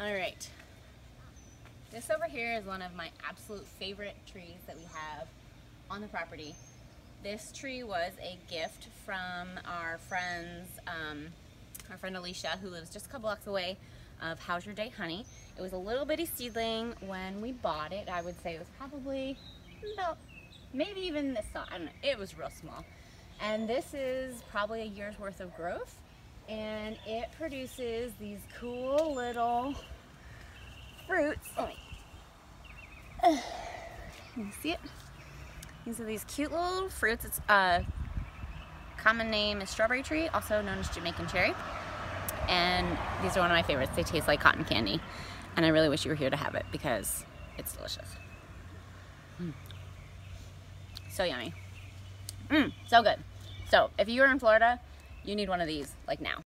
All right. This over here is one of my absolute favorite trees that we have on the property. This tree was a gift from our friends, um, our friend Alicia, who lives just a couple blocks away of How's Your Day Honey. It was a little bitty seedling when we bought it. I would say it was probably about, maybe even this size. I don't know. It was real small. And this is probably a year's worth of growth. And it produces these cool little fruits. Let me, uh, you see it? These are these cute little fruits. It's a uh, common name is strawberry tree, also known as Jamaican cherry. And these are one of my favorites. They taste like cotton candy. And I really wish you were here to have it because it's delicious. Mm. So yummy. Mmm, so good. So if you're in Florida, you need one of these like now.